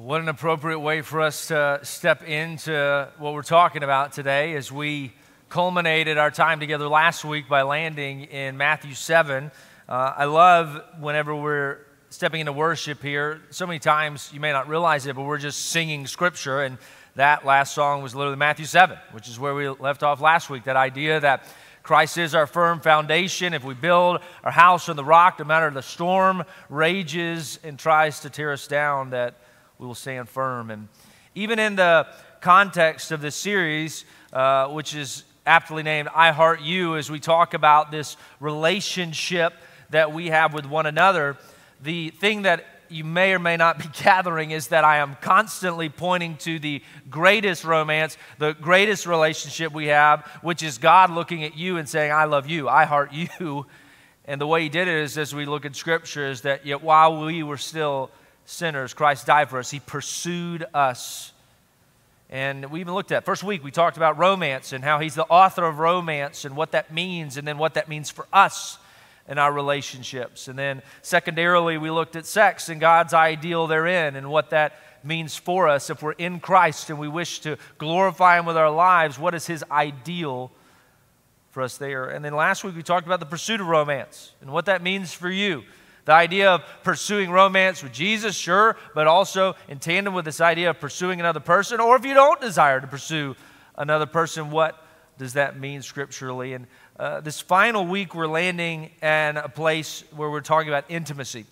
What an appropriate way for us to step into what we're talking about today as we culminated our time together last week by landing in Matthew 7. Uh, I love whenever we're stepping into worship here. So many times you may not realize it, but we're just singing scripture. And that last song was literally Matthew 7, which is where we left off last week. That idea that Christ is our firm foundation. If we build our house on the rock, no matter the storm rages and tries to tear us down, that we will stand firm. And even in the context of this series, uh, which is aptly named I Heart You, as we talk about this relationship that we have with one another, the thing that you may or may not be gathering is that I am constantly pointing to the greatest romance, the greatest relationship we have, which is God looking at you and saying, I love you, I heart you. And the way He did it is, as we look at Scripture, is that yet while we were still sinners, Christ died for us. He pursued us. And we even looked at first week, we talked about romance and how he's the author of romance and what that means, and then what that means for us in our relationships. And then secondarily, we looked at sex and God's ideal therein and what that means for us if we're in Christ and we wish to glorify Him with our lives. What is His ideal for us there? And then last week, we talked about the pursuit of romance and what that means for you. The idea of pursuing romance with Jesus, sure, but also in tandem with this idea of pursuing another person. Or if you don't desire to pursue another person, what does that mean scripturally? And uh, this final week, we're landing in a place where we're talking about intimacy.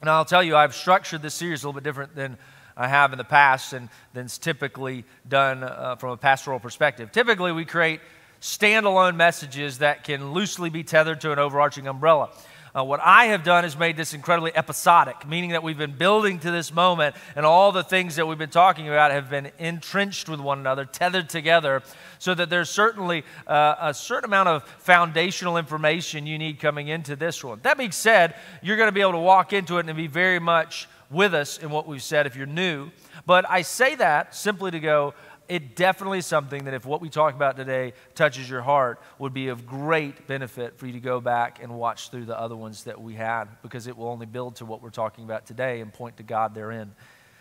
And I'll tell you, I've structured this series a little bit different than I have in the past and than's typically done uh, from a pastoral perspective. Typically, we create standalone messages that can loosely be tethered to an overarching umbrella. Uh, what I have done is made this incredibly episodic, meaning that we've been building to this moment, and all the things that we've been talking about have been entrenched with one another, tethered together, so that there's certainly uh, a certain amount of foundational information you need coming into this one. That being said, you're going to be able to walk into it and be very much with us in what we've said if you're new. But I say that simply to go, it definitely is something that if what we talk about today touches your heart would be of great benefit for you to go back and watch through the other ones that we had because it will only build to what we're talking about today and point to god therein.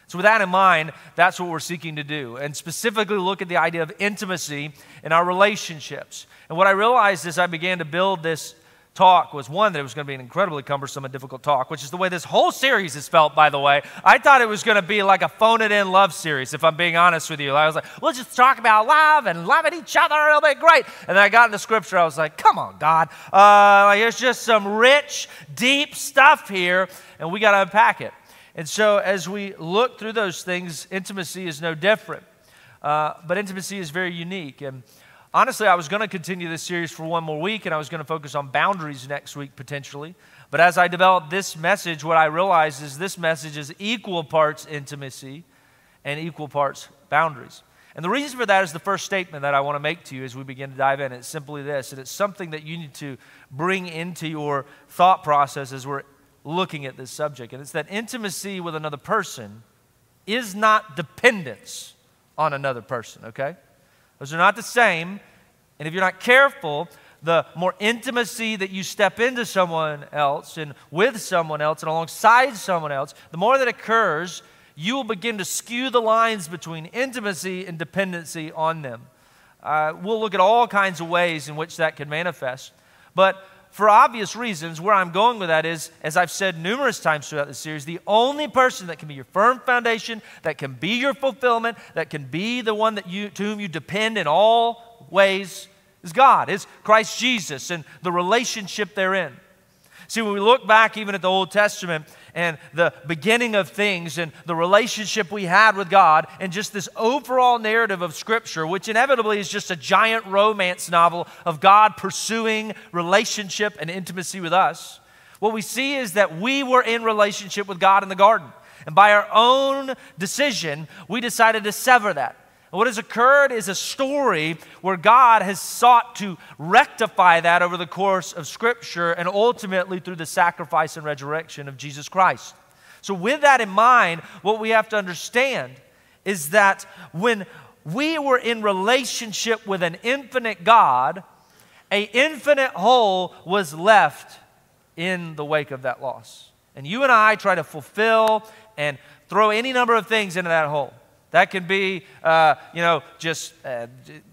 So with that in mind that's what we're seeking to do and specifically look at the idea of intimacy in our relationships. And what i realized as i began to build this talk was one that it was going to be an incredibly cumbersome and difficult talk, which is the way this whole series has felt, by the way. I thought it was going to be like a phone it in love series, if I'm being honest with you. I was like, we'll just talk about love and loving each other, it'll be great. And then I got into scripture, I was like, come on, God. Uh, like, there's just some rich, deep stuff here, and we got to unpack it. And so as we look through those things, intimacy is no different. Uh, but intimacy is very unique. And Honestly, I was going to continue this series for one more week and I was going to focus on boundaries next week potentially. But as I developed this message, what I realized is this message is equal parts intimacy and equal parts boundaries. And the reason for that is the first statement that I want to make to you as we begin to dive in. It's simply this, and it's something that you need to bring into your thought process as we're looking at this subject. And it's that intimacy with another person is not dependence on another person, okay? Those are not the same. And if you're not careful, the more intimacy that you step into someone else and with someone else and alongside someone else, the more that occurs, you will begin to skew the lines between intimacy and dependency on them. Uh, we'll look at all kinds of ways in which that can manifest. But for obvious reasons, where I'm going with that is, as I've said numerous times throughout the series, the only person that can be your firm foundation, that can be your fulfillment, that can be the one that you, to whom you depend in all ways is God, is Christ Jesus, and the relationship therein. See, when we look back even at the Old Testament, and the beginning of things and the relationship we had with God and just this overall narrative of Scripture, which inevitably is just a giant romance novel of God pursuing relationship and intimacy with us, what we see is that we were in relationship with God in the garden. And by our own decision, we decided to sever that. What has occurred is a story where God has sought to rectify that over the course of Scripture and ultimately through the sacrifice and resurrection of Jesus Christ. So, with that in mind, what we have to understand is that when we were in relationship with an infinite God, a infinite hole was left in the wake of that loss. And you and I try to fulfill and throw any number of things into that hole. That can be, uh, you know, just uh,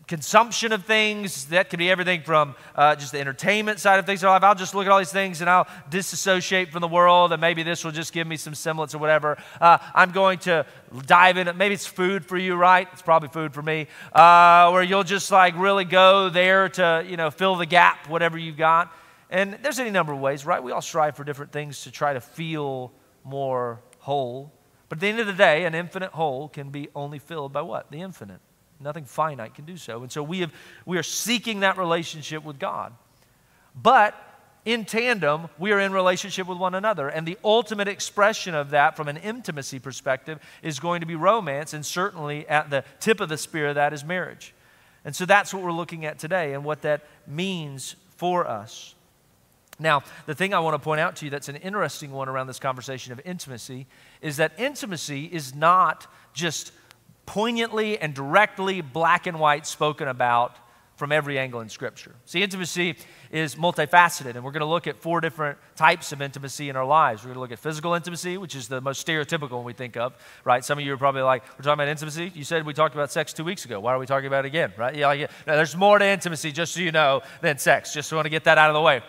consumption of things. That can be everything from uh, just the entertainment side of things. I'll just look at all these things and I'll disassociate from the world, and maybe this will just give me some semblance or whatever. Uh, I'm going to dive in. Maybe it's food for you, right? It's probably food for me. Uh, where you'll just like really go there to, you know, fill the gap, whatever you've got. And there's any number of ways, right? We all strive for different things to try to feel more whole. But at the end of the day, an infinite whole can be only filled by what? The infinite. Nothing finite can do so. And so we, have, we are seeking that relationship with God. But in tandem, we are in relationship with one another. And the ultimate expression of that from an intimacy perspective is going to be romance. And certainly at the tip of the spear of that is marriage. And so that's what we're looking at today and what that means for us. Now, the thing I want to point out to you that's an interesting one around this conversation of intimacy is that intimacy is not just poignantly and directly black and white spoken about from every angle in Scripture. See, intimacy is multifaceted, and we're going to look at four different types of intimacy in our lives. We're going to look at physical intimacy, which is the most stereotypical one we think of, right? Some of you are probably like, we're talking about intimacy. You said we talked about sex two weeks ago. Why are we talking about it again, right? Yeah, there's more to intimacy, just so you know, than sex. Just want to get that out of the way.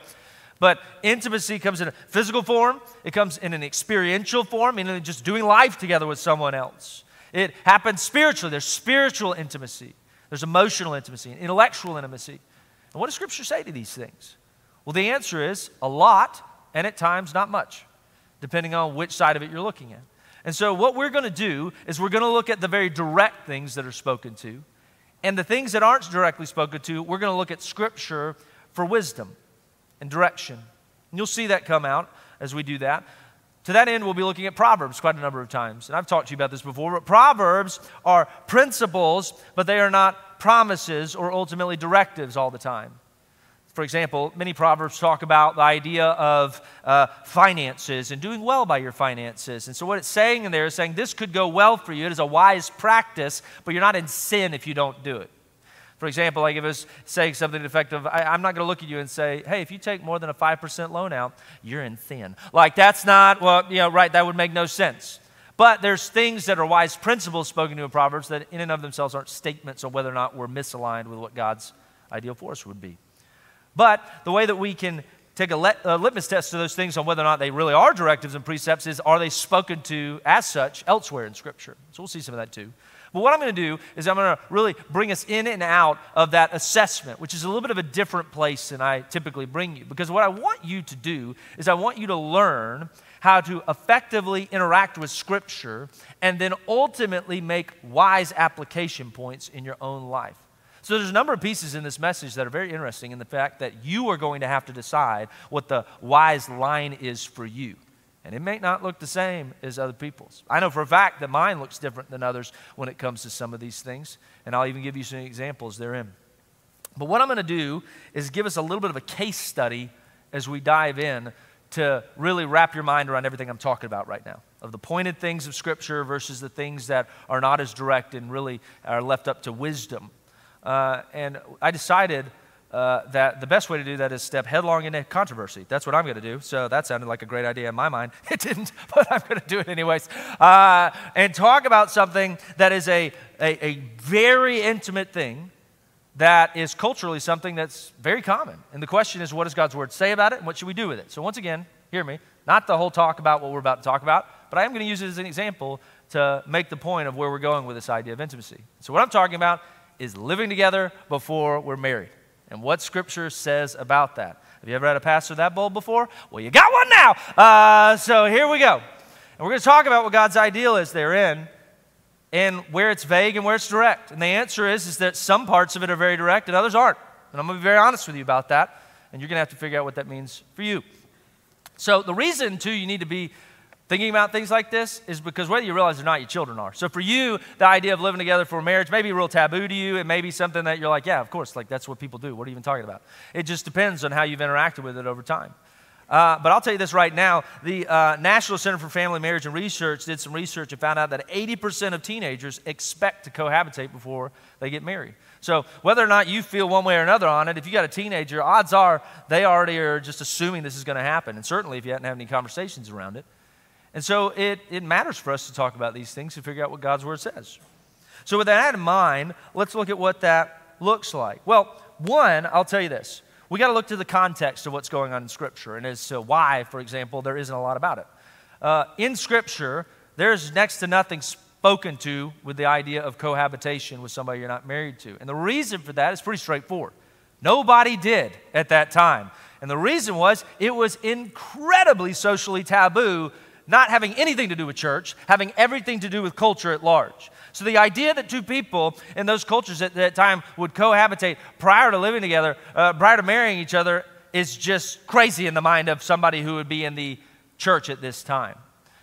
But intimacy comes in a physical form, it comes in an experiential form, meaning just doing life together with someone else. It happens spiritually. There's spiritual intimacy, there's emotional intimacy, intellectual intimacy. And what does Scripture say to these things? Well, the answer is a lot, and at times not much, depending on which side of it you're looking at. And so, what we're going to do is we're going to look at the very direct things that are spoken to. And the things that aren't directly spoken to, we're going to look at Scripture for wisdom and direction. And you'll see that come out as we do that. To that end, we'll be looking at Proverbs quite a number of times. And I've talked to you about this before, but Proverbs are principles, but they are not promises or ultimately directives all the time. For example, many Proverbs talk about the idea of uh, finances and doing well by your finances. And so, what it's saying in there is saying this could go well for you. It is a wise practice, but you're not in sin if you don't do it. For example, like if it's saying something effective, I, am not going to look at you and say, hey, if you take more than a 5% loan out, you're in thin. Like that's not, well, you know, right, that would make no sense. But there's things that are wise principles spoken to in Proverbs that in and of themselves aren't statements on whether or not we're misaligned with what God's ideal for us would be. But the way that we can take a, lit, a litmus test to those things on whether or not they really are directives and precepts is are they spoken to as such elsewhere in Scripture? So we'll see some of that too. But what I'm going to do is I'm going to really bring us in and out of that assessment, which is a little bit of a different place than I typically bring you. Because what I want you to do is I want you to learn how to effectively interact with Scripture and then ultimately make wise application points in your own life. So there's a number of pieces in this message that are very interesting in the fact that you are going to have to decide what the wise line is for you. And it may not look the same as other people's. I know for a fact that mine looks different than others when it comes to some of these things. And I'll even give you some examples therein. But what I'm going to do is give us a little bit of a case study as we dive in to really wrap your mind around everything I'm talking about right now of the pointed things of Scripture versus the things that are not as direct and really are left up to wisdom. Uh, and I decided uh, that the best way to do that is step headlong into controversy. That's what I'm going to do. So that sounded like a great idea in my mind. It didn't, but I'm going to do it anyways. Uh, and talk about something that is a, a, a very intimate thing that is culturally something that's very common. And the question is, what does God's word say about it, and what should we do with it? So, once again, hear me. Not the whole talk about what we're about to talk about, but I am going to use it as an example to make the point of where we're going with this idea of intimacy. So, what I'm talking about is living together before we're married and what Scripture says about that. Have you ever had a pastor that bold before? Well, you got one now. Uh, so here we go. And we're going to talk about what God's ideal is therein and where it's vague and where it's direct. And the answer is, is that some parts of it are very direct and others aren't. And I'm going to be very honest with you about that. And you're going to have to figure out what that means for you. So the reason, too, you need to be thinking about things like this is because whether you realize it or not, your children are. So for you, the idea of living together for marriage may be real taboo to you. It may be something that you're like, yeah, of course, like that's what people do. What are you even talking about? It just depends on how you've interacted with it over time. Uh, but I'll tell you this right now the uh, National Center for Family Marriage and Research did some research and found out that 80% of teenagers expect to cohabitate before they get married. So, whether or not you feel one way or another on it, if you got a teenager, odds are they already are just assuming this is going to happen. And certainly if you hadn't had any conversations around it. And so it, it matters for us to talk about these things to figure out what God's Word says. So, with that in mind, let's look at what that looks like. Well, one, I'll tell you this. We got to look to the context of what's going on in Scripture and as to why, for example, there isn't a lot about it. Uh, in Scripture, there's next to nothing spoken to with the idea of cohabitation with somebody you're not married to. And the reason for that is pretty straightforward. Nobody did at that time. And the reason was it was incredibly socially taboo, not having anything to do with church, having everything to do with culture at large. So the idea that two people in those cultures at that time would cohabitate prior to living together, uh, prior to marrying each other, is just crazy in the mind of somebody who would be in the church at this time.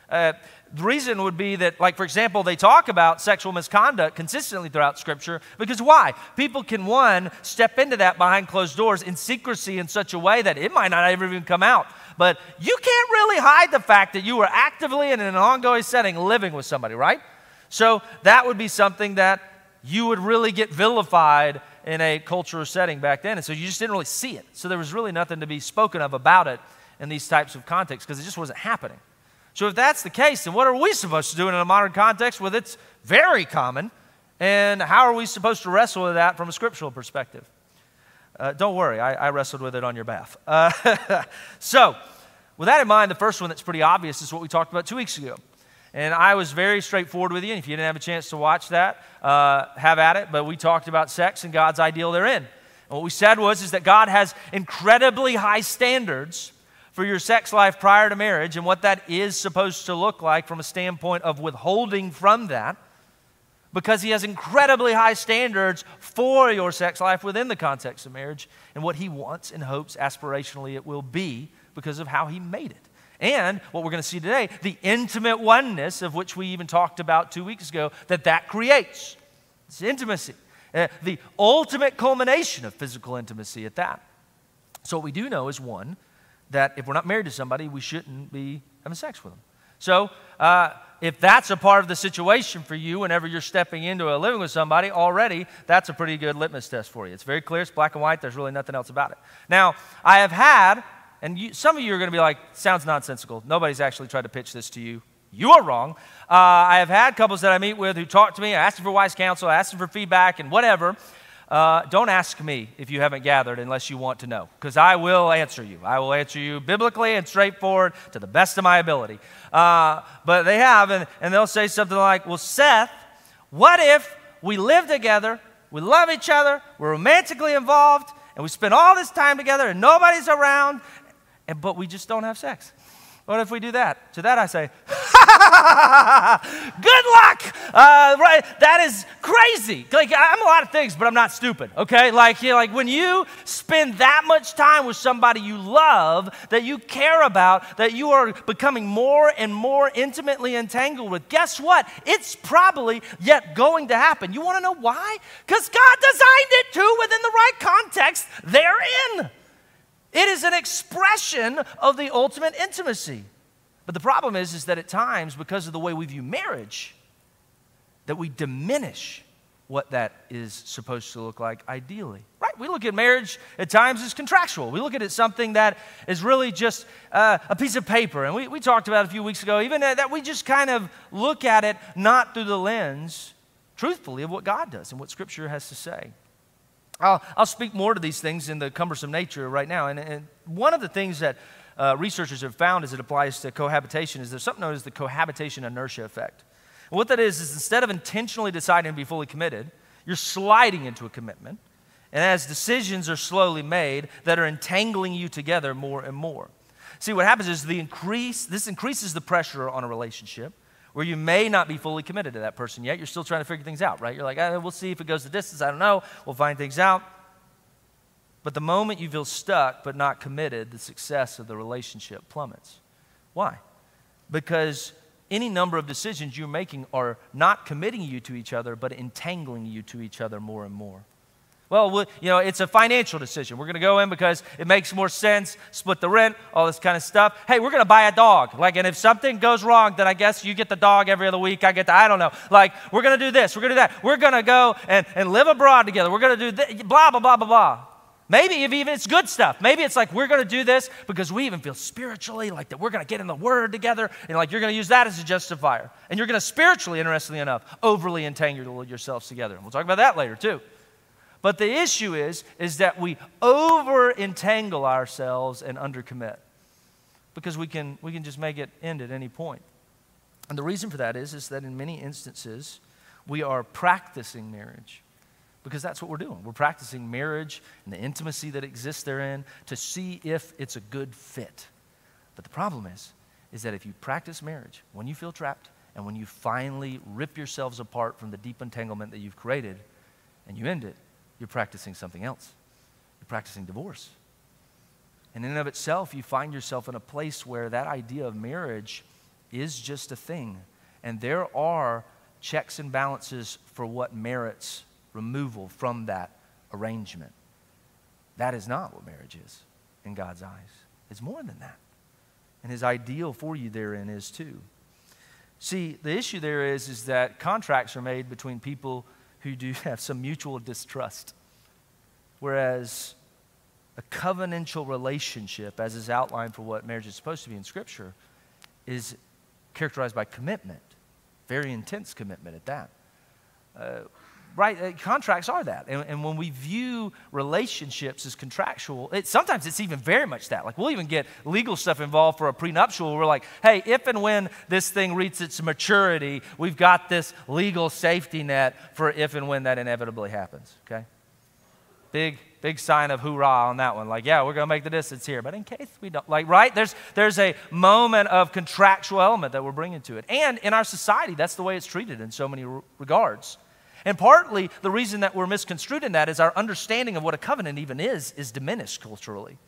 Uh, the reason would be that, like, for example, they talk about sexual misconduct consistently throughout Scripture because why? People can, one, step into that behind closed doors in secrecy in such a way that it might not ever even come out. But you can't really hide the fact that you were actively and in an ongoing setting living with somebody, right? So that would be something that you would really get vilified in a cultural setting back then. And so you just didn't really see it. So there was really nothing to be spoken of about it in these types of contexts because it just wasn't happening. So if that's the case, then what are we supposed to do in a modern context where it's very common? And how are we supposed to wrestle with that from a scriptural perspective? Uh, don't worry, I, I, wrestled with it on your behalf. Uh, so, with that in mind, the first one that's pretty obvious is what we talked about two weeks ago. And I was very straightforward with you. And if you didn't have a chance to watch that, uh, have at it. But we talked about sex and God's ideal therein. And what we said was is that God has incredibly high standards for your sex life prior to marriage and what that is supposed to look like from a standpoint of withholding from that because he has incredibly high standards for your sex life within the context of marriage and what he wants and hopes aspirationally it will be because of how he made it. And what we're going to see today, the intimate oneness of which we even talked about two weeks ago, that that creates. It's intimacy, uh, the ultimate culmination of physical intimacy at that. So, what we do know is one, that if we're not married to somebody, we shouldn't be having sex with them. So, uh, if that's a part of the situation for you whenever you're stepping into a living with somebody already, that's a pretty good litmus test for you. It's very clear, it's black and white, there's really nothing else about it. Now, I have had and you, some of you are going to be like, sounds nonsensical. Nobody's actually tried to pitch this to you. You are wrong. Uh, I have had couples that I meet with who talk to me. I ask them for wise counsel, I ask them for feedback, and whatever. Uh, don't ask me if you haven't gathered unless you want to know, because I will answer you. I will answer you biblically and straightforward to the best of my ability. Uh, but they have, and, and they'll say something like, Well, Seth, what if we live together, we love each other, we're romantically involved, and we spend all this time together and nobody's around, and, but we just don't have sex. What if we do that? To that I say, good luck. Uh, right? That is crazy. Like I'm a lot of things, but I'm not stupid. Okay? Like you know, like when you spend that much time with somebody you love, that you care about, that you are becoming more and more intimately entangled with. Guess what? It's probably yet going to happen. You want to know why? Because God designed it to within the right context. Therein. It is an expression of the ultimate intimacy. But the problem is, is that at times, because of the way we view marriage, that we diminish what that is supposed to look like ideally. Right? We look at marriage at times as contractual. We look at it something that is really just uh, a piece of paper. And we, we talked about a few weeks ago, even that we just kind of look at it not through the lens, truthfully, of what God does and what Scripture has to say. I'll, I'll speak more to these things in the cumbersome nature right now. And, and one of the things that uh, researchers have found as it applies to cohabitation is there's something known as the cohabitation inertia effect. And what that is, is instead of intentionally deciding to be fully committed, you're sliding into a commitment. And as decisions are slowly made that are entangling you together more and more. See, what happens is the increase, this increases the pressure on a relationship where you may not be fully committed to that person yet. You're still trying to figure things out, right? You're like, eh, we'll see if it goes the distance. I don't know. We'll find things out. But the moment you feel stuck but not committed, the success of the relationship plummets. Why? Because any number of decisions you're making are not committing you to each other, but entangling you to each other more and more. Well, you know, it's a financial decision. We're going to go in because it makes more sense, split the rent, all this kind of stuff. Hey, we're going to buy a dog. Like, and if something goes wrong, then I guess you get the dog every other week. I get the, I don't know. Like, we're going to do this. We're going to do that. We're going to go and, and live abroad together. We're going to do this, blah, blah, blah, blah, blah. Maybe even it's good stuff. Maybe it's like we're going to do this because we even feel spiritually like that we're going to get in the word together and like you're going to use that as a justifier. And you're going to spiritually, interestingly enough, overly entangle yourselves together. And we'll talk about that later too. But the issue is is that we over entangle ourselves and undercommit because we can we can just make it end at any point. And the reason for that is is that in many instances we are practicing marriage because that's what we're doing. We're practicing marriage and the intimacy that exists therein to see if it's a good fit. But the problem is, is that if you practice marriage, when you feel trapped and when you finally rip yourselves apart from the deep entanglement that you've created and you end it, you're practicing something else. You're practicing divorce. And in and of itself, you find yourself in a place where that idea of marriage is just a thing. And there are checks and balances for what merits removal from that arrangement. That is not what marriage is in God's eyes. It's more than that. And his ideal for you therein is too. See, the issue there is, is that contracts are made between people who do have some mutual distrust. Whereas a covenantal relationship, as is outlined for what marriage is supposed to be in Scripture, is characterized by commitment, very intense commitment at that. Uh, right? Uh, contracts are that. And, and, when we view relationships as contractual, it, sometimes it's even very much that. Like we'll even get legal stuff involved for a prenuptial. We're like, hey, if and when this thing reaches its maturity, we've got this legal safety net for if and when that inevitably happens, okay? Big, big sign of hoorah on that one. Like, yeah, we're going to make the distance here. But in case we don't, like, right? There's, there's a moment of contractual element that we're bringing to it. And in our society, that's the way it's treated in so many regards. And partly the reason that we're misconstrued in that is our understanding of what a covenant even is is diminished culturally.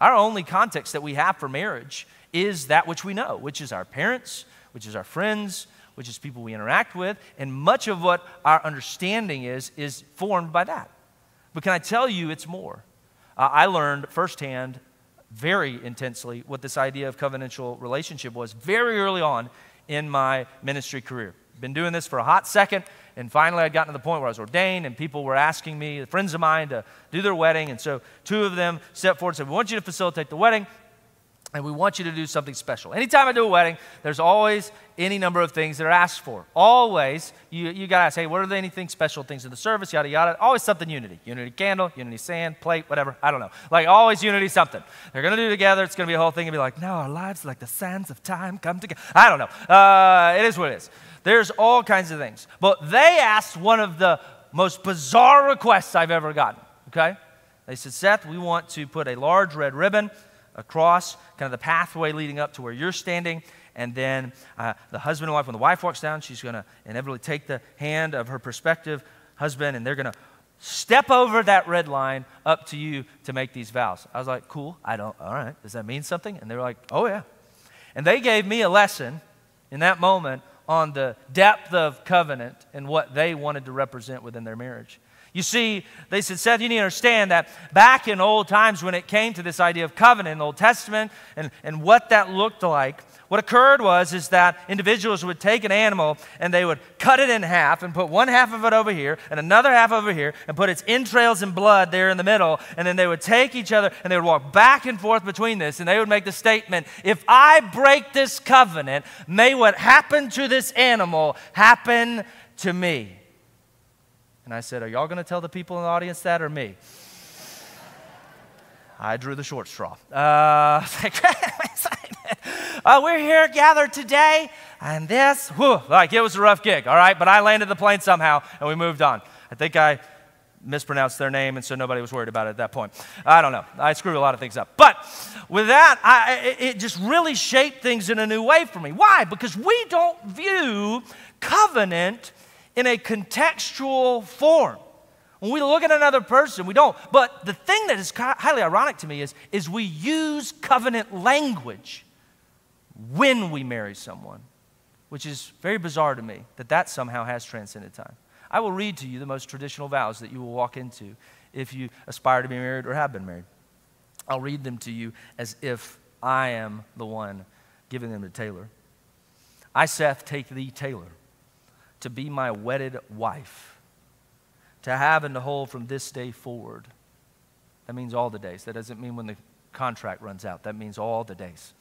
Our only context that we have for marriage is that which we know, which is our parents, which is our friends, which is people we interact with, and much of what our understanding is is formed by that. But can I tell you it's more? Uh, I learned firsthand very intensely what this idea of covenantal relationship was very early on in my ministry career. Been doing this for a hot second, and finally, I'd gotten to the point where I was ordained, and people were asking me, friends of mine, to do their wedding. And so two of them stepped forward and said, We want you to facilitate the wedding, and we want you to do something special. Anytime I do a wedding, there's always any number of things that are asked for. Always, you, you got to ask, Hey, what are there anything special things in the service, yada, yada. Always something unity. Unity candle, unity sand, plate, whatever. I don't know. Like, always unity something. They're going to do together. It's going to be a whole thing and be like, No, our lives like the sands of time come together. I don't know. Uh, it is what it is. There's all kinds of things. But they asked one of the most bizarre requests I've ever gotten, okay? They said, Seth, we want to put a large red ribbon across kind of the pathway leading up to where you're standing. And then uh, the husband and wife, when the wife walks down, she's going to inevitably take the hand of her prospective husband and they're going to step over that red line up to you to make these vows. I was like, cool. I don't, all right. Does that mean something? And they were like, oh, yeah. And they gave me a lesson in that moment on the depth of covenant and what they wanted to represent within their marriage. You see, they said, Seth, you need to understand that back in old times when it came to this idea of covenant in the Old Testament and, and what that looked like, what occurred was is that individuals would take an animal and they would cut it in half and put one half of it over here and another half over here and put its entrails and blood there in the middle. And then they would take each other and they would walk back and forth between this and they would make the statement, if I break this covenant, may what happened to this animal happen to me. And I said, Are y'all going to tell the people in the audience that or me? I drew the short straw. Uh, uh, we're here gathered today, and this, whew, like it was a rough gig, all right? But I landed the plane somehow, and we moved on. I think I mispronounced their name, and so nobody was worried about it at that point. I don't know. I screwed a lot of things up. But with that, I, it just really shaped things in a new way for me. Why? Because we don't view covenant in a contextual form. When we look at another person, we don't. But the thing that is highly ironic to me is, is we use covenant language when we marry someone, which is very bizarre to me that that somehow has transcended time. I will read to you the most traditional vows that you will walk into if you aspire to be married or have been married. I'll read them to you as if I am the one giving them to Taylor. I, Seth, take thee, Taylor to be my wedded wife, to have and to hold from this day forward That means all the days. That doesn't mean when the contract runs out. That means all the days.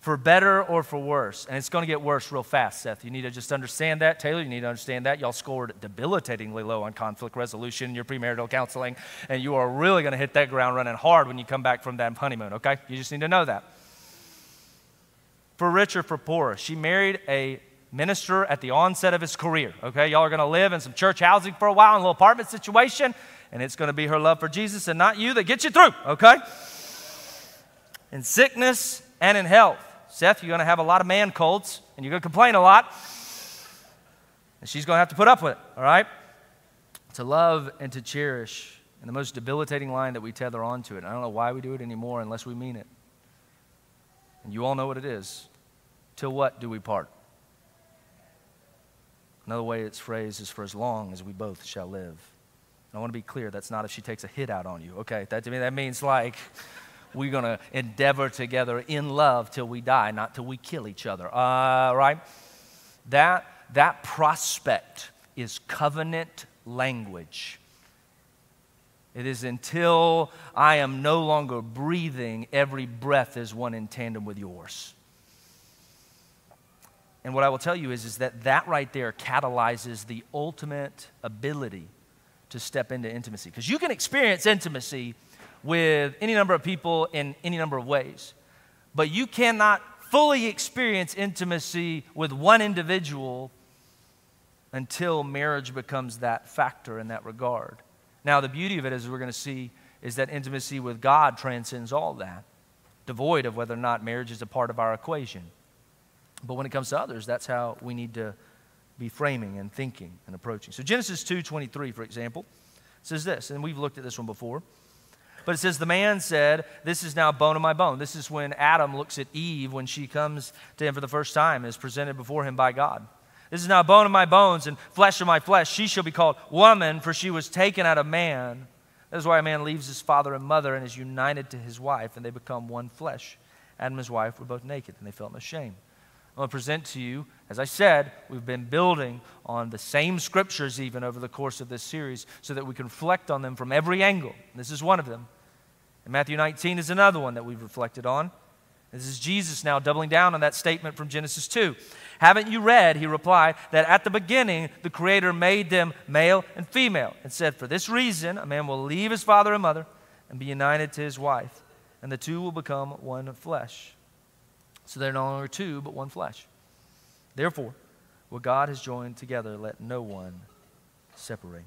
For better or for worse. And it's going to get worse real fast, Seth. You need to just understand that. Taylor, you need to understand that. Y'all scored debilitatingly low on conflict resolution in your premarital counseling, and you are really going to hit that ground running hard when you come back from that honeymoon, okay? You just need to know that. For richer, for poorer. She married a minister at the onset of his career, okay? Y'all are going to live in some church housing for a while in a little apartment situation, and it's going to be her love for Jesus and not you that gets you through, okay? In sickness and in health. Seth, you're going to have a lot of man colds and you're going to complain a lot. And she's going to have to put up with it, all right? To love and to cherish. And the most debilitating line that we tether onto it. I don't know why we do it anymore unless we mean it. And you all know what it is. Till what do we part? Another way it's phrased is for as long as we both shall live. I want to be clear, that's not if she takes a hit out on you. Okay, that to me that means like we're going to endeavor together in love till we die, not till we kill each other. Uh, right? That, that prospect is covenant language. It is until I am no longer breathing, every breath is one in tandem with yours. And what I will tell you is, is that that right there catalyzes the ultimate ability to step into intimacy. Because you can experience intimacy with any number of people in any number of ways. But you cannot fully experience intimacy with one individual until marriage becomes that factor in that regard. Now, the beauty of it, as we're going to see, is that intimacy with God transcends all that, devoid of whether or not marriage is a part of our equation. But when it comes to others, that's how we need to be framing and thinking and approaching. So Genesis 2:23, for example, says this, and we've looked at this one before. But it says, The man said, This is now bone of my bone. This is when Adam looks at Eve when she comes to him for the first time, is presented before him by God. This is now bone of my bones and flesh of my flesh. She shall be called woman, for she was taken out of man. That is why a man leaves his father and mother and is united to his wife, and they become one flesh. Adam and his wife were both naked, and they felt no shame. I want to present to you, as I said, we've been building on the same scriptures even over the course of this series so that we can reflect on them from every angle. This is one of them. And Matthew 19 is another one that we've reflected on. This is Jesus now doubling down on that statement from Genesis 2. Haven't you read, he replied, that at the beginning the Creator made them male and female and said, For this reason a man will leave his father and mother and be united to his wife, and the two will become one flesh. So they're no longer two, but one flesh. Therefore, what God has joined together, let no one separate.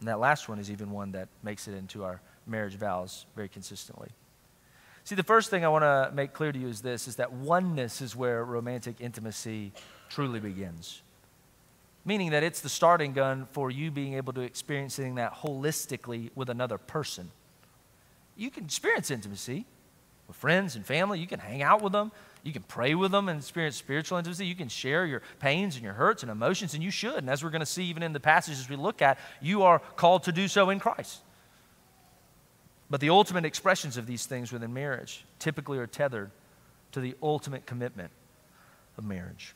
And that last one is even one that makes it into our marriage vows very consistently. See, the first thing I want to make clear to you is this is that oneness is where romantic intimacy truly begins. Meaning that it's the starting gun for you being able to experiencing that holistically with another person. You can experience intimacy with friends and family, you can hang out with them, you can pray with them and experience spiritual intimacy. You can share your pains and your hurts and emotions, and you should. And as we're going to see even in the passages we look at, you are called to do so in Christ. But the ultimate expressions of these things within marriage typically are tethered to the ultimate commitment of marriage.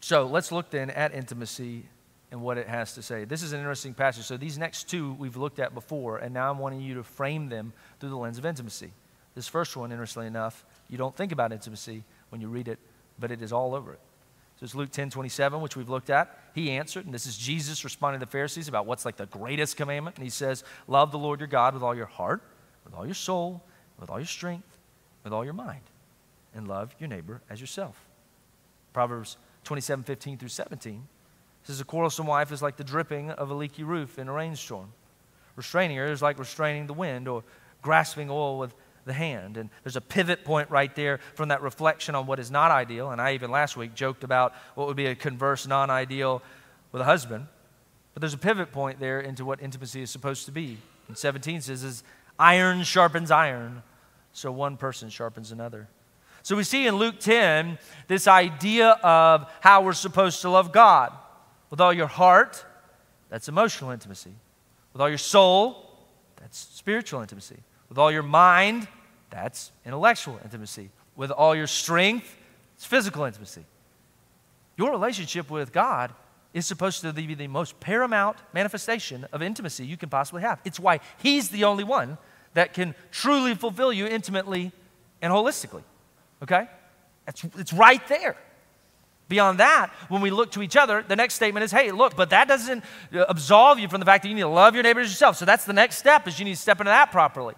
So let's look then at intimacy and what it has to say. This is an interesting passage. So these next two we've looked at before, and now I'm wanting you to frame them through the lens of intimacy. This first one, interestingly enough, you don't think about intimacy when you read it, but it is all over it. So it's Luke 10 27, which we've looked at. He answered, and this is Jesus responding to the Pharisees about what's like the greatest commandment. And he says, Love the Lord your God with all your heart, with all your soul, with all your strength, with all your mind, and love your neighbor as yourself. Proverbs 27 15 through 17 says, A quarrelsome wife is like the dripping of a leaky roof in a rainstorm. Restraining her is like restraining the wind or grasping oil with the hand. And there's a pivot point right there from that reflection on what is not ideal. And I even last week joked about what would be a converse non ideal with a husband. But there's a pivot point there into what intimacy is supposed to be. And 17 says, is iron sharpens iron, so one person sharpens another. So we see in Luke 10 this idea of how we're supposed to love God. With all your heart, that's emotional intimacy. With all your soul, that's spiritual intimacy. With all your mind, that's intellectual intimacy. With all your strength, it's physical intimacy. Your relationship with God is supposed to be the most paramount manifestation of intimacy you can possibly have. It's why He's the only one that can truly fulfill you intimately and holistically. Okay? It's, it's right there. Beyond that, when we look to each other, the next statement is, hey, look, but that doesn't uh, absolve you from the fact that you need to love your neighbors yourself. So that's the next step is you need to step into that properly.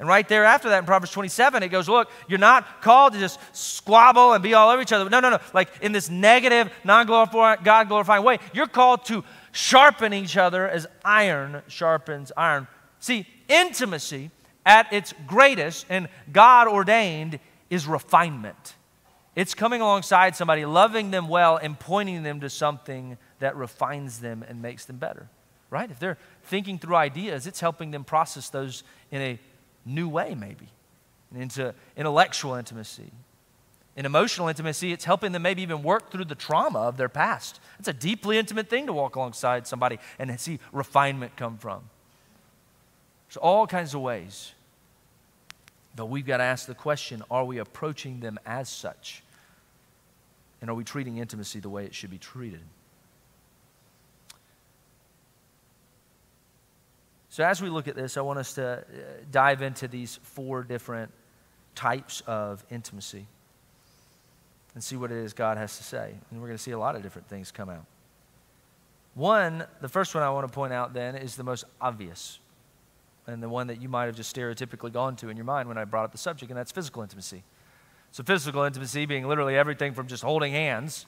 And right there after that in Proverbs 27, it goes, look, you're not called to just squabble and be all over each other. No, no, no. Like in this negative, non God glorifying way, you're called to sharpen each other as iron sharpens iron. See, intimacy at its greatest and God ordained is refinement. It's coming alongside somebody, loving them well, and pointing them to something that refines them and makes them better. Right? If they're thinking through ideas, it's helping them process those in a new way, maybe, into intellectual intimacy. In emotional intimacy, it's helping them maybe even work through the trauma of their past. It's a deeply intimate thing to walk alongside somebody and see refinement come from. There's all kinds of ways. But we've got to ask the question are we approaching them as such? And are we treating intimacy the way it should be treated? So, as we look at this, I want us to uh, dive into these four different types of intimacy and see what it is God has to say. And we're going to see a lot of different things come out. One, the first one I want to point out then is the most obvious, and the one that you might have just stereotypically gone to in your mind when I brought up the subject, and that's physical intimacy. So, physical intimacy being literally everything from just holding hands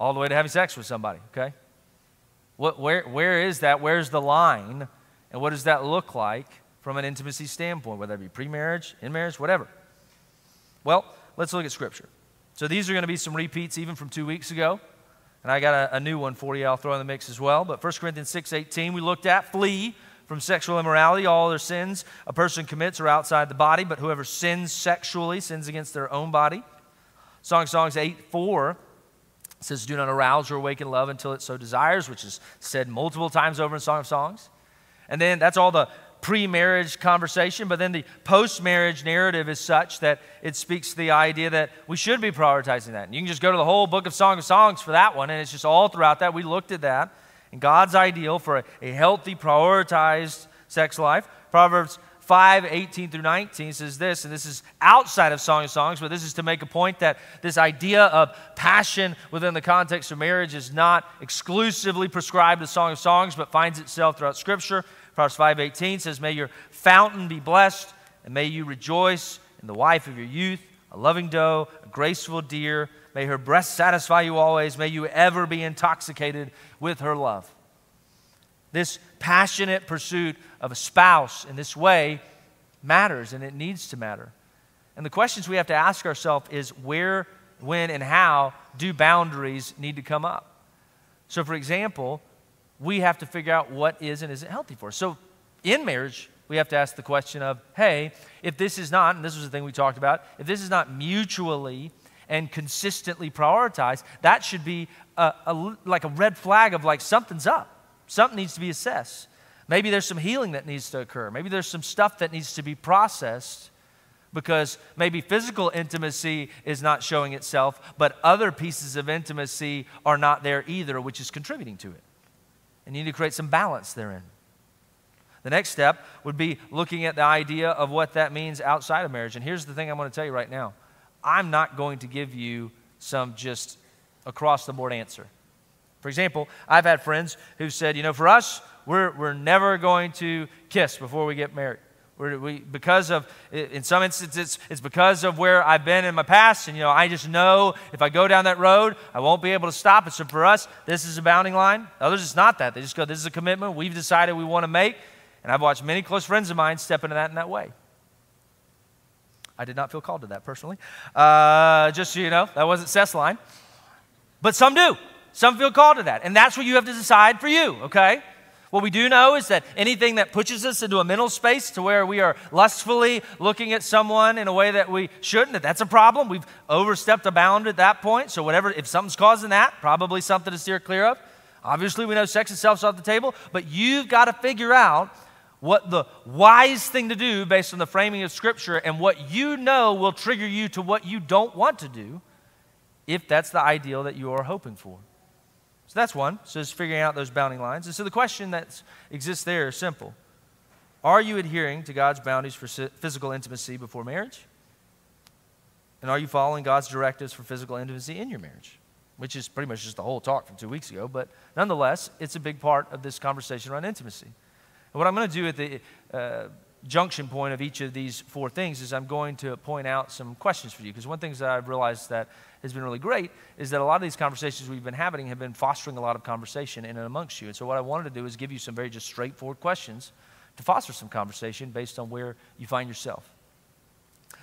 all the way to having sex with somebody, okay? What, where, where is that? Where's the line? And what does that look like from an intimacy standpoint, whether it be pre marriage, in marriage, whatever? Well, let's look at Scripture. So these are going to be some repeats even from two weeks ago. And I got a, a new one for you I'll throw in the mix as well. But 1 Corinthians 6 18, we looked at flee from sexual immorality. All other sins a person commits are outside the body, but whoever sins sexually sins against their own body. Song of Songs 8 4 says, Do not arouse or awaken love until it so desires, which is said multiple times over in Song of Songs. And then that's all the pre marriage conversation, but then the post marriage narrative is such that it speaks to the idea that we should be prioritizing that. And you can just go to the whole book of Song of Songs for that one, and it's just all throughout that. We looked at that. And God's ideal for a, a healthy, prioritized sex life. Proverbs 5 18 through 19 says this, and this is outside of Song of Songs, but this is to make a point that this idea of passion within the context of marriage is not exclusively prescribed to Song of Songs, but finds itself throughout Scripture. Proverbs 5 18 says, May your fountain be blessed, and may you rejoice in the wife of your youth, a loving doe, a graceful deer. May her breast satisfy you always. May you ever be intoxicated with her love. This passionate pursuit of a spouse in this way matters and it needs to matter. And the questions we have to ask ourselves is where, when, and how do boundaries need to come up? So, for example, we have to figure out what is and isn't healthy for us. So, in marriage, we have to ask the question of hey, if this is not, and this was the thing we talked about, if this is not mutually and consistently prioritized, that should be a, a, like a red flag of like something's up. Something needs to be assessed. Maybe there's some healing that needs to occur. Maybe there's some stuff that needs to be processed because maybe physical intimacy is not showing itself, but other pieces of intimacy are not there either, which is contributing to it. And you need to create some balance therein. The next step would be looking at the idea of what that means outside of marriage. And here's the thing I'm going to tell you right now I'm not going to give you some just across the board answer. For example, I've had friends who said, you know, for us, we're, we're never going to kiss before we get married. We're, we, because of, in some instances, it's because of where I've been in my past, and you know, I just know if I go down that road, I won't be able to stop it. So for us, this is a bounding line. Others, it's not that. They just go, this is a commitment we've decided we want to make, and I've watched many close friends of mine step into that in that way. I did not feel called to that personally. Uh, just so you know, that wasn't Seth's line. But some do. Some feel called to that. And that's what you have to decide for you, okay? What we do know is that anything that pushes us into a mental space to where we are lustfully looking at someone in a way that we shouldn't, that that's a problem. We've overstepped a bound at that point. So whatever, if something's causing that, probably something to steer clear of. Obviously, we know sex itself is off the table, but you've got to figure out what the wise thing to do based on the framing of Scripture and what you know will trigger you to what you don't want to do if that's the ideal that you are hoping for. So that's one. So it's figuring out those bounding lines. And so the question that exists there is simple Are you adhering to God's boundaries for physical intimacy before marriage? And are you following God's directives for physical intimacy in your marriage? Which is pretty much just the whole talk from two weeks ago, but nonetheless, it's a big part of this conversation around intimacy. And what I'm going to do at the uh, junction point of each of these four things is I'm going to point out some questions for you. Because one thing that I've realized that has been really great is that a lot of these conversations we've been having have been fostering a lot of conversation in and amongst you. And so what I wanted to do is give you some very just straightforward questions to foster some conversation based on where you find yourself.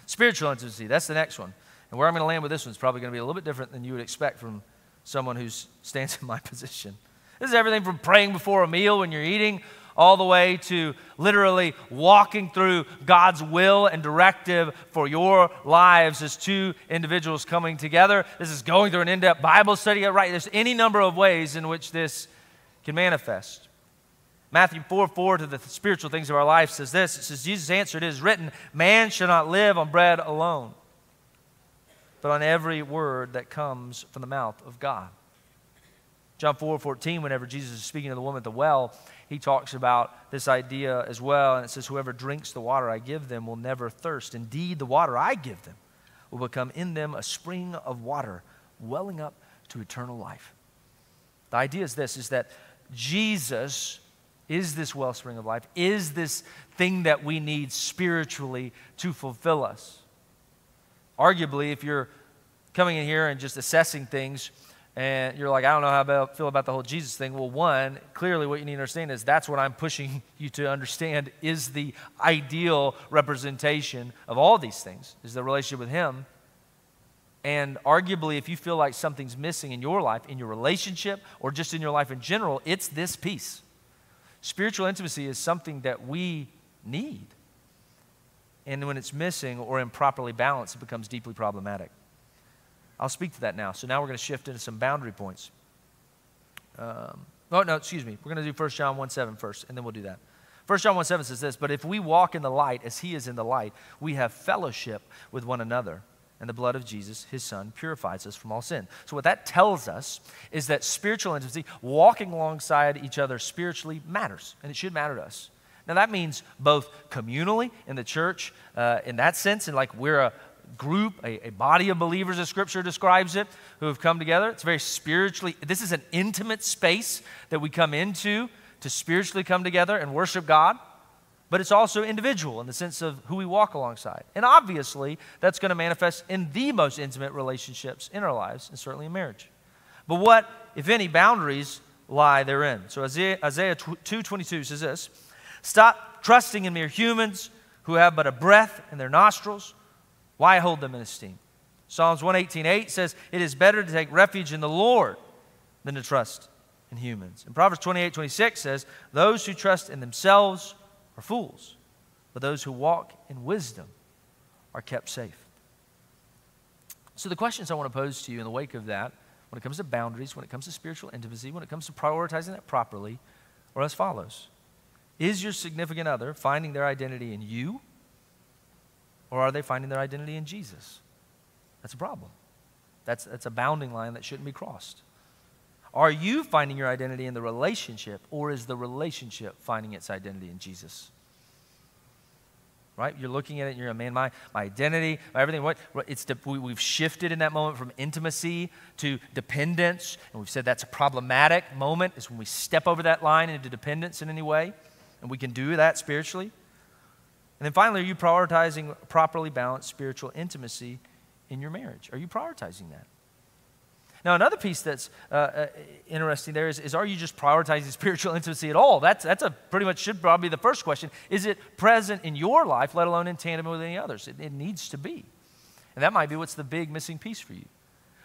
Spiritual intimacy, that's the next one. And where I'm going to land with this one is probably going to be a little bit different than you would expect from someone who stands in my position. This is everything from praying before a meal when you're eating all the way to literally walking through God's will and directive for your lives as two individuals coming together. This is going through an in depth Bible study, right? There's any number of ways in which this can manifest. Matthew 4 4 to the spiritual things of our life says this It says, Jesus answered, It is written, Man shall not live on bread alone, but on every word that comes from the mouth of God. John 4 14, whenever Jesus is speaking to the woman at the well, he talks about this idea as well. And it says, Whoever drinks the water I give them will never thirst. Indeed, the water I give them will become in them a spring of water welling up to eternal life. The idea is this is that Jesus is this wellspring of life, is this thing that we need spiritually to fulfill us. Arguably, if you're coming in here and just assessing things, and you're like, I don't know how I feel about the whole Jesus thing. Well, one, clearly what you need to understand is that's what I'm pushing you to understand is the ideal representation of all these things, is the relationship with Him. And arguably, if you feel like something's missing in your life, in your relationship, or just in your life in general, it's this piece. Spiritual intimacy is something that we need. And when it's missing or improperly balanced, it becomes deeply problematic. I'll speak to that now. So now we're going to shift into some boundary points. Um, oh, no, excuse me. We're going to do 1 John 1 7 first, and then we'll do that. 1 John 1 7 says this But if we walk in the light as he is in the light, we have fellowship with one another. And the blood of Jesus, his son, purifies us from all sin. So, what that tells us is that spiritual intimacy, walking alongside each other spiritually, matters, and it should matter to us. Now, that means both communally in the church, uh, in that sense, and like we're a, group, a, a, body of believers, as Scripture describes it, who have come together. It's very spiritually, this is an intimate space that we come into to spiritually come together and worship God. But it's also individual in the sense of who we walk alongside. And obviously, that's going to manifest in the most intimate relationships in our lives, and certainly in marriage. But what, if any, boundaries lie therein? So Isaiah, Isaiah 2.22 says this, Stop trusting in mere humans who have but a breath in their nostrils why hold them in esteem? Psalms 118.8 says, It is better to take refuge in the Lord than to trust in humans. And Proverbs 28.26 says, Those who trust in themselves are fools, but those who walk in wisdom are kept safe. So, the questions I want to pose to you in the wake of that, when it comes to boundaries, when it comes to spiritual intimacy, when it comes to prioritizing that properly, are as follows Is your significant other finding their identity in you or are they finding their identity in Jesus? That's a problem. That's, that's a bounding line that shouldn't be crossed. Are you finding your identity in the relationship, or is the relationship finding its identity in Jesus? Right? You're looking at it and you're, a man, my, my identity, my everything, what, it's de- we, we've shifted in that moment from intimacy to dependence, and we've said that's a problematic moment, is when we step over that line into dependence in any way, and we can do that spiritually. And then finally, are you prioritizing properly balanced spiritual intimacy in your marriage? Are you prioritizing that? Now, another piece that's uh, uh, interesting there is, is are you just prioritizing spiritual intimacy at all? That's, that's a pretty much should probably be the first question. Is it present in your life, let alone in tandem with any others? It, it needs to be. And that might be what's the big missing piece for you.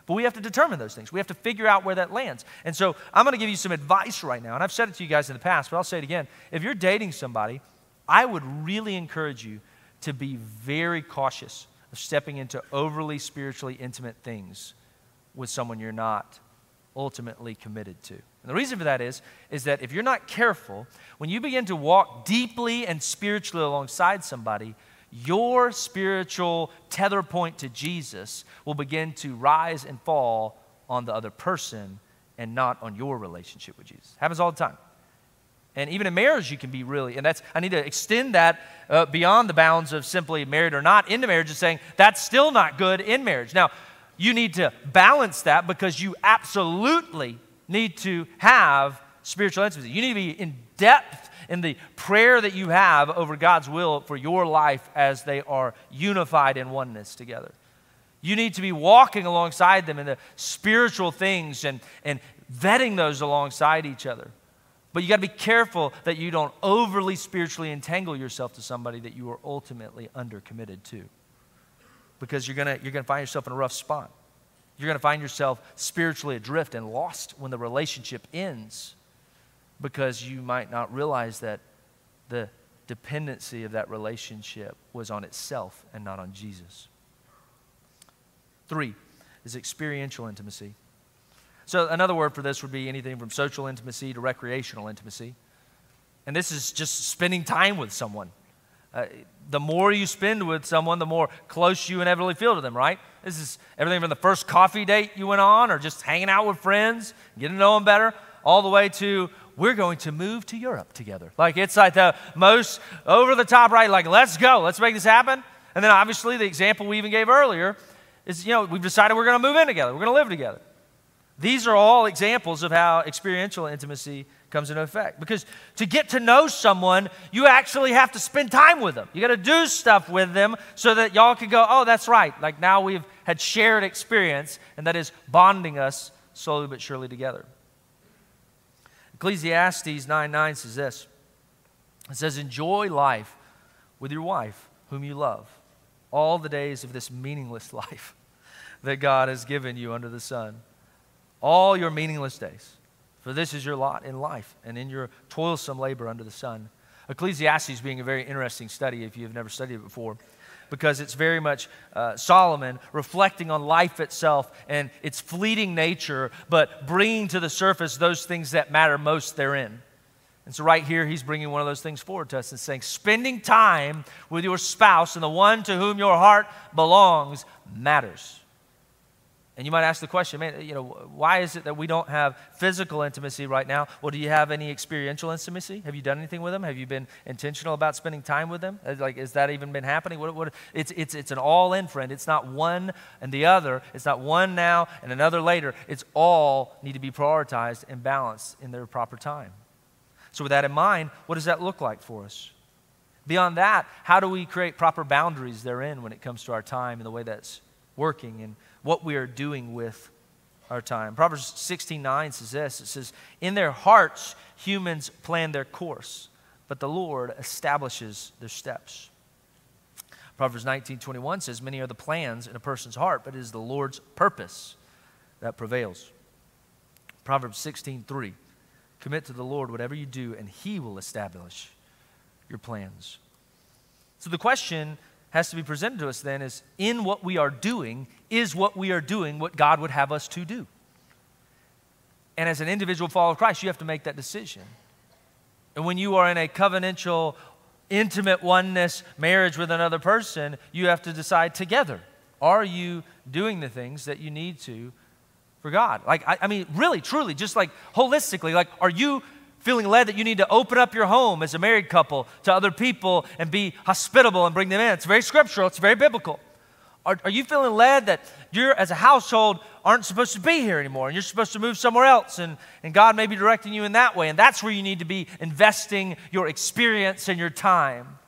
But we have to determine those things. We have to figure out where that lands. And so I'm going to give you some advice right now. And I've said it to you guys in the past, but I'll say it again. If you're dating somebody I would really encourage you to be very cautious of stepping into overly spiritually intimate things with someone you're not ultimately committed to. And the reason for that is is that if you're not careful, when you begin to walk deeply and spiritually alongside somebody, your spiritual tether point to Jesus will begin to rise and fall on the other person and not on your relationship with Jesus. Happens all the time. And even in marriage, you can be really, and that's, I need to extend that uh, beyond the bounds of simply married or not into marriage and saying that's still not good in marriage. Now, you need to balance that because you absolutely need to have spiritual intimacy. You need to be in depth in the prayer that you have over God's will for your life as they are unified in oneness together. You need to be walking alongside them in the spiritual things and, and vetting those alongside each other. But you got to be careful that you don't overly spiritually entangle yourself to somebody that you are ultimately undercommitted to. Because you're going you're going to find yourself in a rough spot. You're going to find yourself spiritually adrift and lost when the relationship ends because you might not realize that the dependency of that relationship was on itself and not on Jesus. Three is experiential intimacy. So, another word for this would be anything from social intimacy to recreational intimacy. And this is just spending time with someone. Uh, the more you spend with someone, the more close you inevitably feel to them, right? This is everything from the first coffee date you went on, or just hanging out with friends, getting to know them better, all the way to we're going to move to Europe together. Like it's like the most over the top, right? Like, let's go, let's make this happen. And then obviously, the example we even gave earlier is, you know, we've decided we're going to move in together, we're going to live together. These are all examples of how experiential intimacy comes into effect. Because to get to know someone, you actually have to spend time with them. You got to do stuff with them so that y'all can go, oh, that's right. Like now we've had shared experience, and that is bonding us slowly but surely together. Ecclesiastes 9 9 says this It says, Enjoy life with your wife, whom you love, all the days of this meaningless life that God has given you under the sun all your meaningless days. For this is your lot in life and in your toilsome labor under the sun. Ecclesiastes being a very interesting study if you've never studied it before, because it's very much uh, Solomon reflecting on life itself and its fleeting nature, but bringing to the surface those things that matter most therein. And so, right here, he's bringing one of those things forward to us and saying, spending time with your spouse and the one to whom your heart belongs matters. And you might ask the question, man, you know, why is it that we don't have physical intimacy right now? Well, do you have any experiential intimacy? Have you done anything with them? Have you been intentional about spending time with them? Uh, like, has that even been happening? What, what, it's, it's, it's an all in, friend. It's not one and the other. It's not one now and another later. It's all need to be prioritized and balanced in their proper time. So, with that in mind, what does that look like for us? Beyond that, how do we create proper boundaries therein when it comes to our time and the way that's working and what we are doing with our time. Proverbs 16 9 says this it says, In their hearts, humans plan their course, but the Lord establishes their steps. Proverbs 19 21 says, Many are the plans in a person's heart, but it is the Lord's purpose that prevails. Proverbs 16 3 Commit to the Lord whatever you do, and he will establish your plans. So the question has to be presented to us then is in what we are doing, is what we are doing what God would have us to do? And as an individual follower of Christ, you have to make that decision. And when you are in a covenantal, intimate oneness marriage with another person, you have to decide together are you doing the things that you need to for God? Like, I, I mean, really, truly, just like holistically, like, are you feeling led that you need to open up your home as a married couple to other people and be hospitable and bring them in. It's very scriptural, it's very biblical. Are, are you feeling led that you're, as a household, aren't supposed to be here anymore and you're supposed to move somewhere else and, and God may be directing you in that way? And that's where you need to be investing your experience and your time.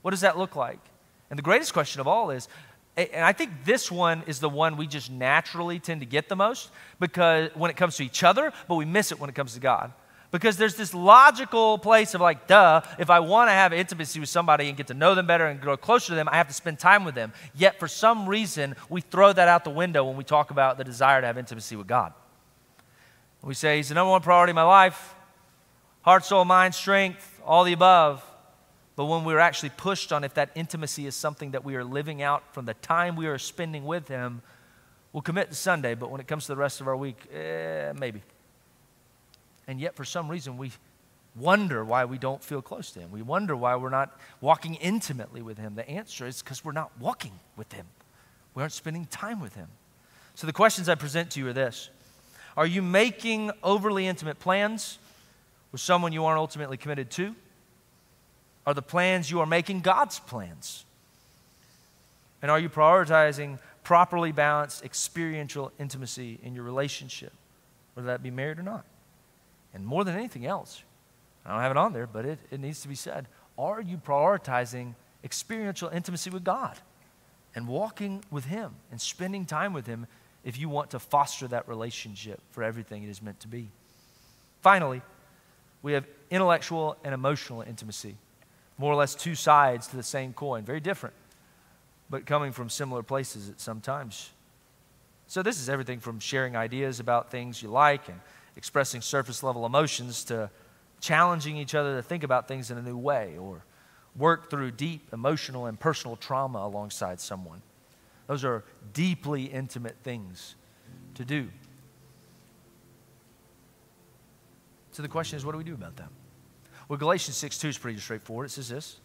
What does that look like? And the greatest question of all is, and I think this one is the one we just naturally tend to get the most because when it comes to each other, but we miss it when it comes to God. Because there's this logical place of like, duh, if I want to have intimacy with somebody and get to know them better and grow closer to them, I have to spend time with them. Yet for some reason, we throw that out the window when we talk about the desire to have intimacy with God. We say, He's the number one priority in my life heart, soul, mind, strength, all the above. But when we're actually pushed on if that intimacy is something that we are living out from the time we are spending with Him, we'll commit to Sunday, but when it comes to the rest of our week, eh, maybe. And yet, for some reason, we wonder why we don't feel close to Him. We wonder why we're not walking intimately with Him. The answer is because we're not walking with Him, we aren't spending time with Him. So, the questions I present to you are this Are you making overly intimate plans with someone you aren't ultimately committed to? Are the plans you are making God's plans? And are you prioritizing properly balanced experiential intimacy in your relationship, whether that be married or not? And more than anything else, I don't have it on there, but it, it needs to be said. Are you prioritizing experiential intimacy with God and walking with Him and spending time with Him if you want to foster that relationship for everything it is meant to be? Finally, we have intellectual and emotional intimacy, more or less two sides to the same coin, very different, but coming from similar places at some times. So, this is everything from sharing ideas about things you like and expressing surface level emotions to challenging each other to think about things in a new way or work through deep emotional and personal trauma alongside someone. Those are deeply intimate things to do. So the question is, what do we do about that? Well, Galatians 6 2 is pretty straightforward. It says this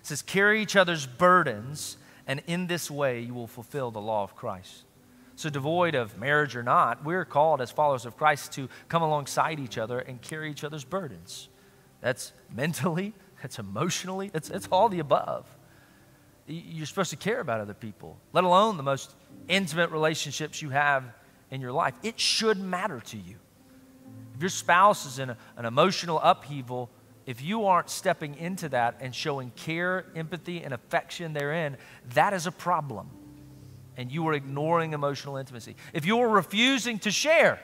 It says, Carry each other's burdens, and in this way you will fulfill the law of Christ. So, devoid of marriage or not, we're called as followers of Christ to come alongside each other and carry each other's burdens. That's mentally, that's emotionally, it's, it's all the above. You're supposed to care about other people, let alone the most intimate relationships you have in your life. It should matter to you. If your spouse is in a, an emotional upheaval, if you aren't stepping into that and showing care, empathy, and affection therein, that is a problem and you are ignoring emotional intimacy, if you are refusing to share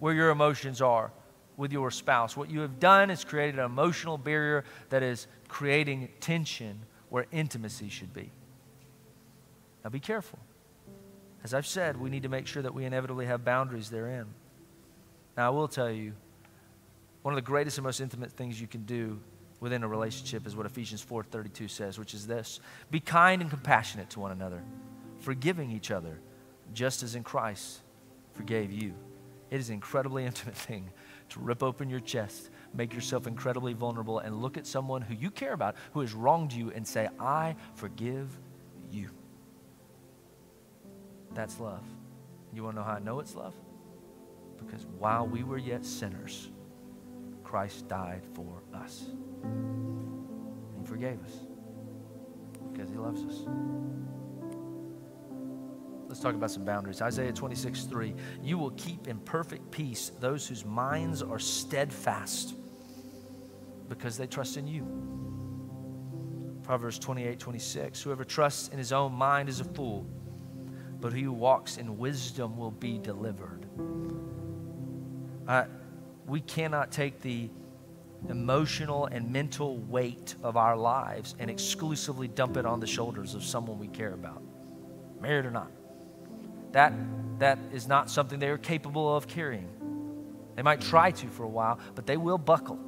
where your emotions are with your spouse, what you have done is created an emotional barrier that is creating tension where intimacy should be. Now be careful. As I've said, we need to make sure that we inevitably have boundaries therein. Now, I will tell you, one of the greatest and most intimate things you can do within a relationship is what Ephesians 4:32 says, which is this: Be kind and compassionate to one another forgiving each other, just as in Christ forgave you. It is an incredibly intimate thing to rip open your chest, make yourself incredibly vulnerable, and look at someone who you care about who has wronged you and say, I forgive you. That's love. You want to know how I know it's love? Because while we were yet sinners, Christ died for us. He forgave us because he loves us. Let's talk about some boundaries. Isaiah 26, 3. You will keep in perfect peace those whose minds are steadfast because they trust in you. Proverbs 28, 26. Whoever trusts in his own mind is a fool, but he who walks in wisdom will be delivered. Uh, we cannot take the emotional and mental weight of our lives and exclusively dump it on the shoulders of someone we care about, married or not that, that is not something they are capable of carrying. They might try to for a while, but they will buckle.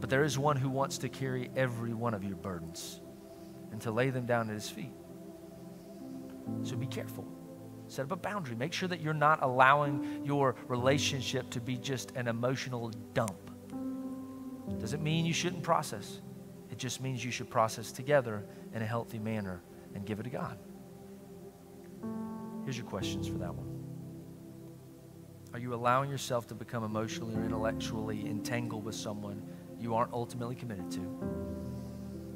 But there is one who wants to carry every one of your burdens and to lay them down at his feet. So be careful. Set up a boundary. Make sure that you're not allowing your relationship to be just an emotional dump. Doesn't mean you shouldn't process, it just means you should process together in a healthy manner and give it to God. Here's your questions for that one. Are you allowing yourself to become emotionally or intellectually entangled with someone you aren't ultimately committed to?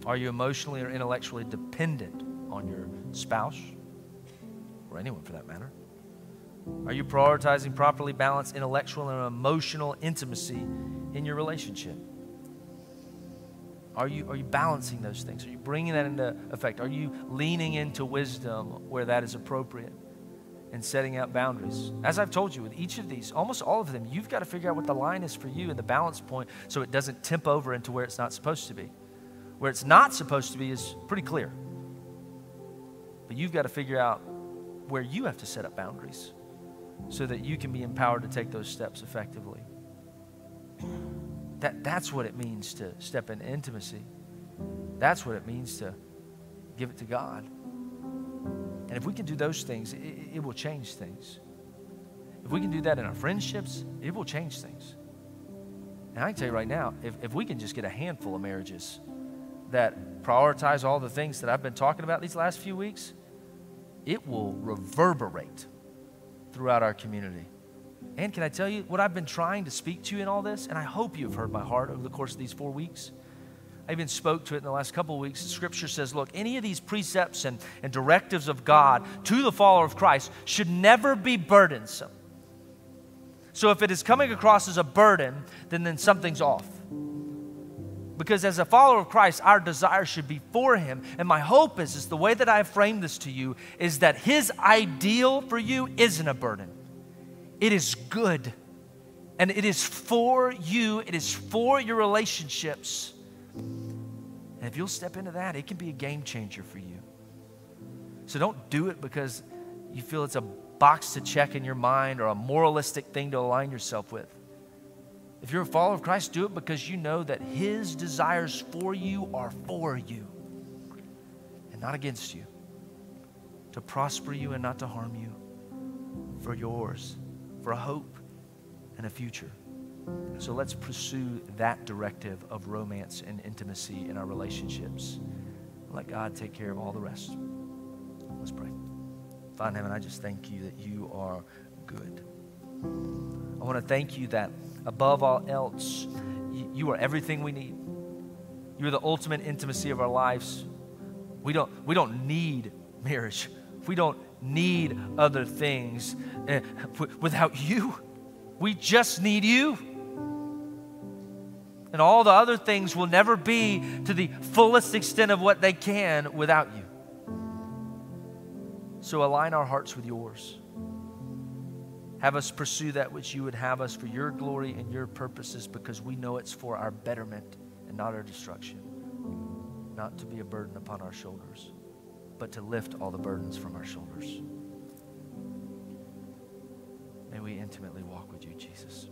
Are you emotionally or intellectually dependent on your spouse or anyone for that matter? Are you prioritizing properly balanced intellectual and emotional intimacy in your relationship? Are you, are you balancing those things? Are you bringing that into effect? Are you leaning into wisdom where that is appropriate? and setting out boundaries. As I've told you, with each of these, almost all of them, you've got to figure out what the line is for you and the balance point so it doesn't tip over into where it's not supposed to be. Where it's not supposed to be is pretty clear. But you've got to figure out where you have to set up boundaries so that you can be empowered to take those steps effectively. That, that's what it means to step into intimacy. That's what it means to give it to God. And if we can do those things, it, it will change things. If we can do that in our friendships, it will change things. And I can tell you right now, if, if we can just get a handful of marriages that prioritize all the things that I've been talking about these last few weeks, it will reverberate throughout our community And can I tell you what I've been trying to speak to you in all this? And I hope you've heard my heart over the course of these four weeks. I even spoke to it in the last couple of weeks. Scripture says, look, any of these precepts and, and directives of God to the follower of Christ should never be burdensome. So if it is coming across as a burden, then, then something's off. Because as a follower of Christ, our desire should be for Him. And my hope is, is the way that I have framed this to you is that His ideal for you isn't a burden. It is good. And it is for you, it is for your relationships. And if you'll step into that, it can be a game changer for you. So don't do it because you feel it's a box to check in your mind or a moralistic thing to align yourself with. If you're a follower of Christ, do it because you know that His desires for you are for you and not against you, to prosper you and not to harm you, for yours, for a hope and a future. So let's pursue that directive of romance and intimacy in our relationships. Let God take care of all the rest. Let's pray. Father Heaven, I just thank you that you are good. I want to thank you that above all else, you are everything we need. You're the ultimate intimacy of our lives. We don't, we don't need marriage. We don't need other things uh, without you. We just need you. And all the other things will never be to the fullest extent of what they can without you. So align our hearts with yours. Have us pursue that which you would have us for your glory and your purposes because we know it's for our betterment and not our destruction. Not to be a burden upon our shoulders, but to lift all the burdens from our shoulders. May we intimately walk with you, Jesus.